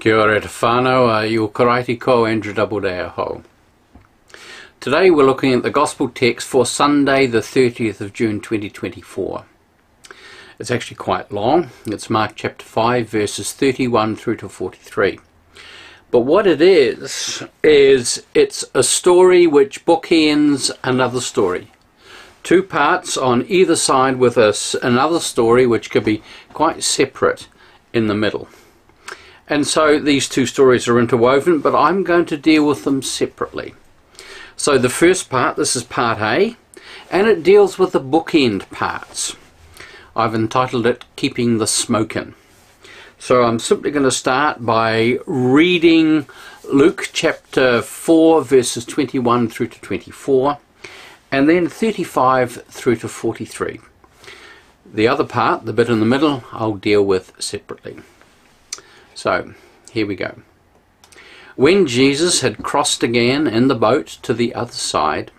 Kia ora te whānau, uh, i o karaiti ko Andrew Doubleday aho. Today we're looking at the Gospel text for Sunday the 30th of June 2024. It's actually quite long. It's Mark chapter 5 verses 31 through to 43. But what it is, is it's a story which bookends another story. Two parts on either side with us another story which could be quite separate in the middle. And so these two stories are interwoven, but I'm going to deal with them separately. So the first part, this is part A, and it deals with the bookend parts. I've entitled it Keeping the Smoke In. So I'm simply going to start by reading Luke chapter 4 verses 21 through to 24 and then 35 through to 43. The other part, the bit in the middle, I'll deal with separately. So, here we go. When Jesus had crossed again in the boat to the other side,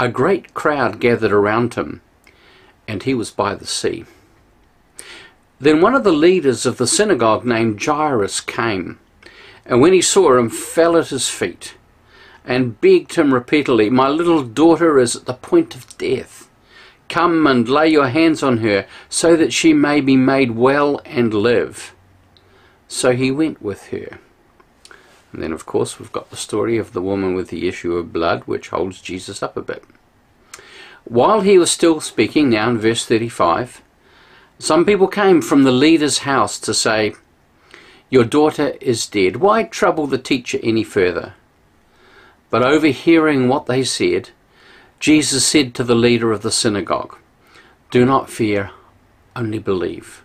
a great crowd gathered around him, and he was by the sea. Then one of the leaders of the synagogue named Jairus came, and when he saw him, fell at his feet, and begged him repeatedly, My little daughter is at the point of death. Come and lay your hands on her, so that she may be made well and live. So he went with her. And then, of course, we've got the story of the woman with the issue of blood, which holds Jesus up a bit. While he was still speaking, now in verse 35, some people came from the leader's house to say, Your daughter is dead. Why trouble the teacher any further? But overhearing what they said, Jesus said to the leader of the synagogue, Do not fear, only believe.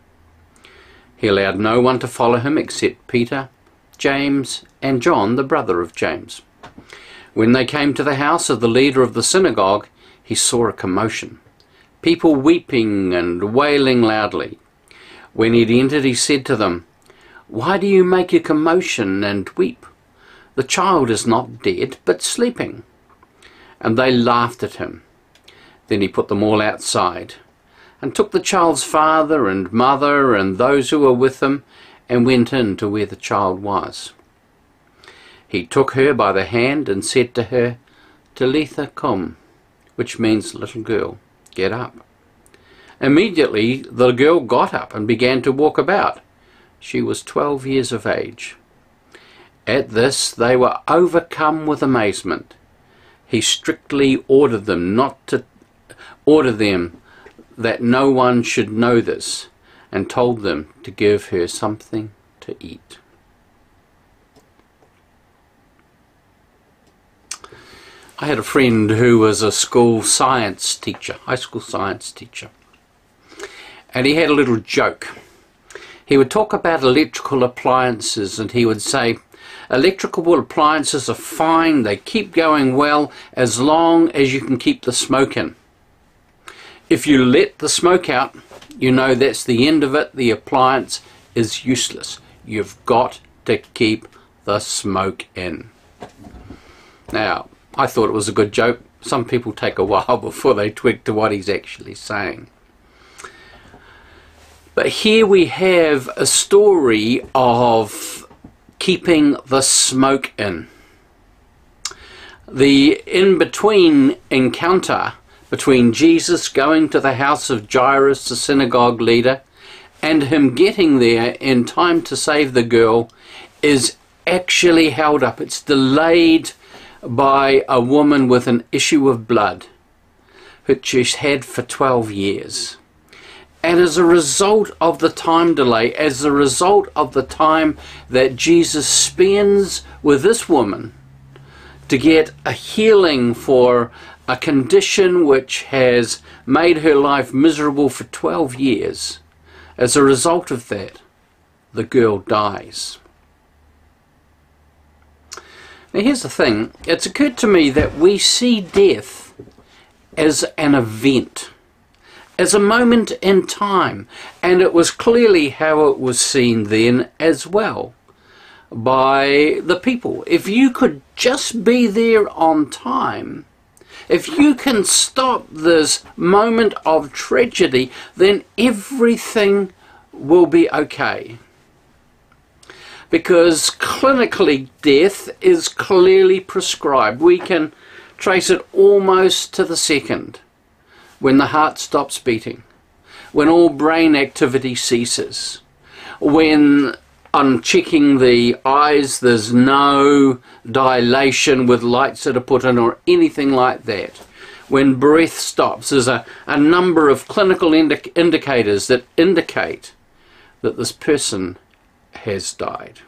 He allowed no one to follow him except Peter, James, and John, the brother of James. When they came to the house of the leader of the synagogue, he saw a commotion, people weeping and wailing loudly. When he had entered, he said to them, Why do you make a commotion and weep? The child is not dead, but sleeping. And they laughed at him. Then he put them all outside and took the child's father and mother and those who were with them and went in to where the child was. He took her by the hand and said to her, Talitha cum, which means little girl, get up. Immediately the girl got up and began to walk about. She was twelve years of age. At this they were overcome with amazement. He strictly ordered them not to order them that no one should know this and told them to give her something to eat. I had a friend who was a school science teacher, high school science teacher, and he had a little joke. He would talk about electrical appliances and he would say, Electrical appliances are fine, they keep going well as long as you can keep the smoke in. If you let the smoke out, you know that's the end of it. The appliance is useless. You've got to keep the smoke in. Now, I thought it was a good joke. Some people take a while before they twig to what he's actually saying. But here we have a story of keeping the smoke in. The in-between encounter between Jesus going to the house of Jairus, the synagogue leader, and him getting there in time to save the girl is actually held up. It's delayed by a woman with an issue of blood, which she's had for 12 years. And as a result of the time delay, as a result of the time that Jesus spends with this woman to get a healing for a condition which has made her life miserable for 12 years. As a result of that, the girl dies. Now, here's the thing it's occurred to me that we see death as an event, as a moment in time, and it was clearly how it was seen then as well by the people. If you could just be there on time, if you can stop this moment of tragedy, then everything will be okay. because clinically death is clearly prescribed. We can trace it almost to the second when the heart stops beating, when all brain activity ceases, when on checking the eyes there's no dilation with lights that are put in or anything like that. When breath stops, there's a, a number of clinical indi indicators that indicate that this person has died.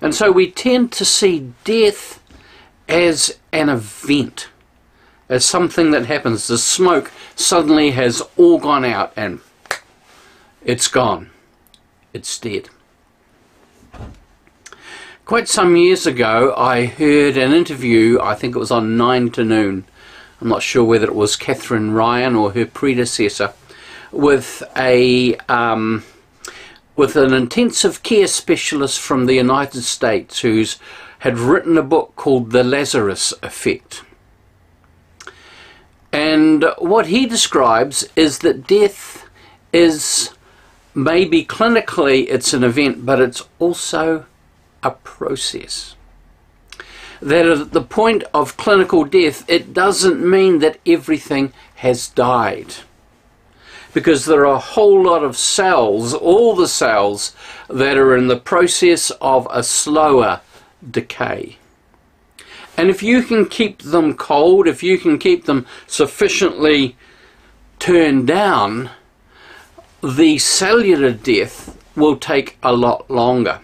And so we tend to see death as an event, as something that happens. The smoke suddenly has all gone out and it's gone it's dead. Quite some years ago, I heard an interview, I think it was on 9 to Noon. I'm not sure whether it was Kathryn Ryan or her predecessor, with a um, with an intensive care specialist from the United States who's had written a book called The Lazarus Effect. And what he describes is that death is maybe clinically it's an event, but it's also a process. That at the point of clinical death, it doesn't mean that everything has died. Because there are a whole lot of cells, all the cells, that are in the process of a slower decay. And if you can keep them cold, if you can keep them sufficiently turned down, the cellular death will take a lot longer.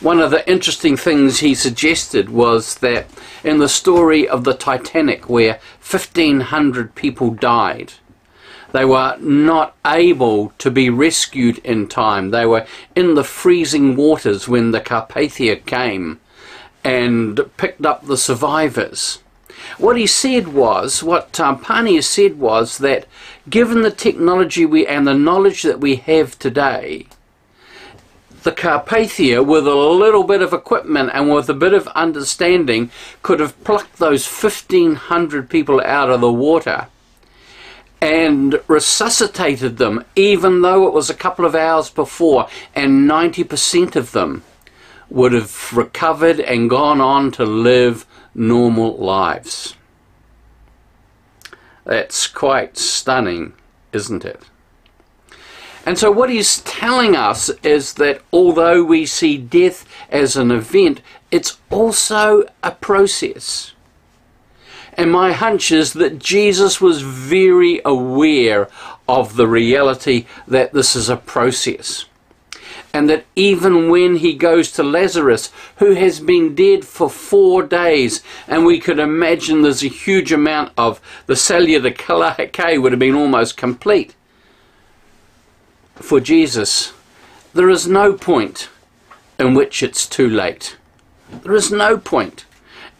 One of the interesting things he suggested was that in the story of the Titanic, where 1,500 people died, they were not able to be rescued in time. They were in the freezing waters when the Carpathia came and picked up the survivors. What he said was, what um, Parnia said was that given the technology we and the knowledge that we have today, the Carpathia, with a little bit of equipment and with a bit of understanding, could have plucked those 1,500 people out of the water and resuscitated them, even though it was a couple of hours before, and 90% of them would have recovered and gone on to live normal lives. That's quite stunning, isn't it? And so what he's telling us is that although we see death as an event, it's also a process. And my hunch is that Jesus was very aware of the reality that this is a process and that even when he goes to Lazarus, who has been dead for four days, and we could imagine there's a huge amount of the cellular decay would have been almost complete. For Jesus, there is no point in which it's too late. There is no point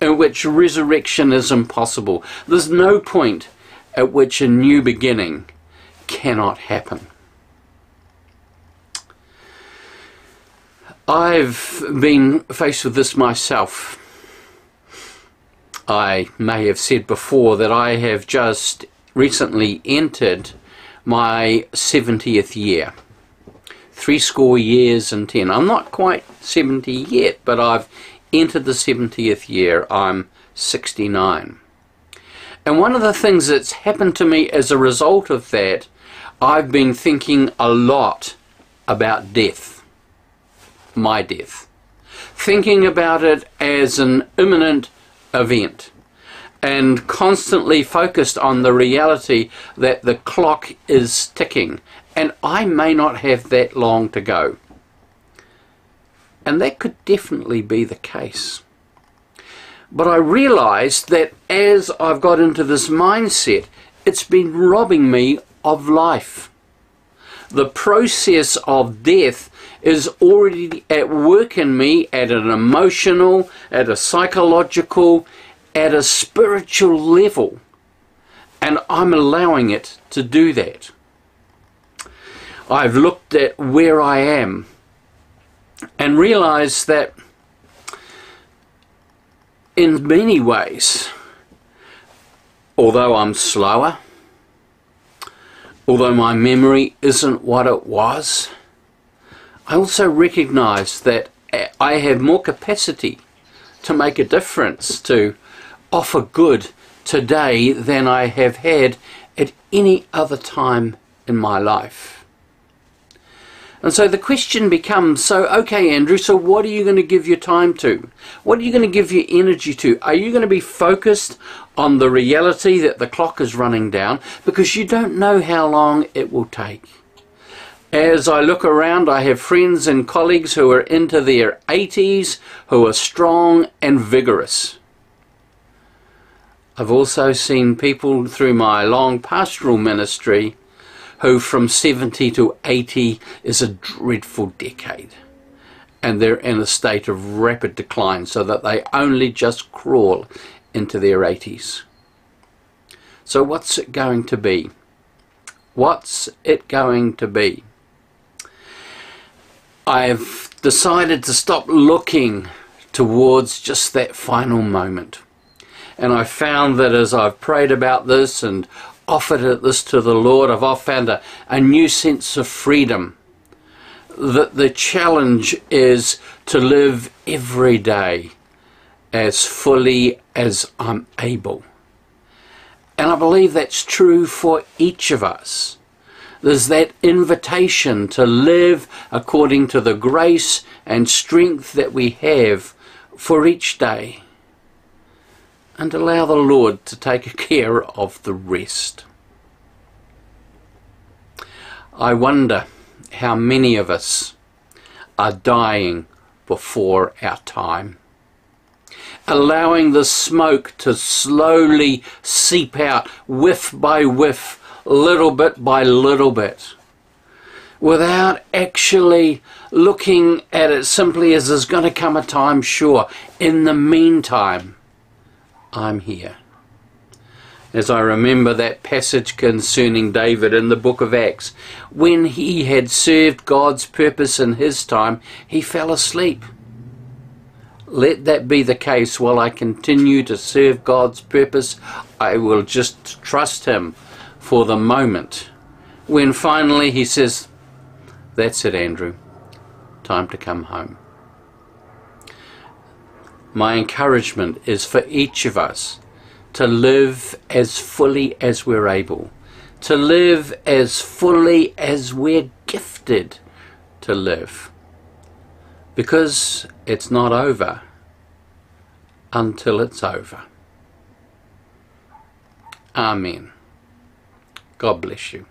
in which resurrection is impossible. There's no point at which a new beginning cannot happen. I've been faced with this myself. I may have said before that I have just recently entered my 70th year. Three score years and ten. I'm not quite 70 yet, but I've entered the 70th year. I'm 69. And one of the things that's happened to me as a result of that, I've been thinking a lot about death my death, thinking about it as an imminent event and constantly focused on the reality that the clock is ticking and I may not have that long to go. And that could definitely be the case. But I realized that as I've got into this mindset, it's been robbing me of life. The process of death is already at work in me at an emotional, at a psychological, at a spiritual level. And I'm allowing it to do that. I've looked at where I am and realized that in many ways, although I'm slower, although my memory isn't what it was, I also recognize that I have more capacity to make a difference, to offer good today than I have had at any other time in my life. And so the question becomes so, okay, Andrew, so what are you going to give your time to? What are you going to give your energy to? Are you going to be focused on the reality that the clock is running down because you don't know how long it will take? As I look around, I have friends and colleagues who are into their 80s who are strong and vigorous. I've also seen people through my long pastoral ministry who from 70 to 80 is a dreadful decade and they're in a state of rapid decline so that they only just crawl into their 80s. So what's it going to be? What's it going to be? I've decided to stop looking towards just that final moment. And I found that as I've prayed about this and offered this to the Lord, I've found a, a new sense of freedom. That the challenge is to live every day as fully as I'm able. And I believe that's true for each of us there's that invitation to live according to the grace and strength that we have for each day and allow the Lord to take care of the rest. I wonder how many of us are dying before our time. Allowing the smoke to slowly seep out, whiff by whiff, little bit by little bit without actually looking at it simply as there's going to come a time, sure. In the meantime, I'm here. As I remember that passage concerning David in the book of Acts, when he had served God's purpose in his time, he fell asleep. Let that be the case while I continue to serve God's purpose. I will just trust Him for the moment when finally he says, That's it, Andrew. Time to come home. My encouragement is for each of us to live as fully as we're able, to live as fully as we're gifted to live. Because it's not over until it's over. Amen. God bless you.